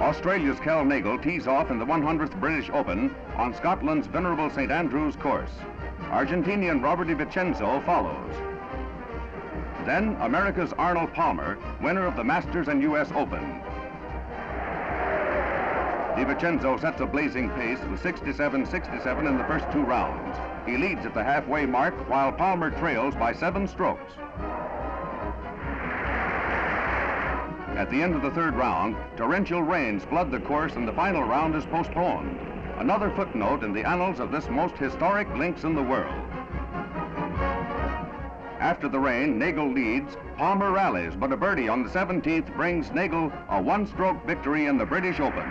Australia's Kel Nagle tees off in the 100th British Open on Scotland's venerable St. Andrews course. Argentinian Robert De Vicenzo follows. Then America's Arnold Palmer, winner of the Masters and U.S. Open. De Vicenzo sets a blazing pace with 67-67 in the first two rounds. He leads at the halfway mark while Palmer trails by seven strokes. At the end of the third round, torrential rains flood the course and the final round is postponed. Another footnote in the annals of this most historic links in the world. After the rain, Nagle leads, Palmer rallies, but a birdie on the 17th brings Nagle a one-stroke victory in the British Open.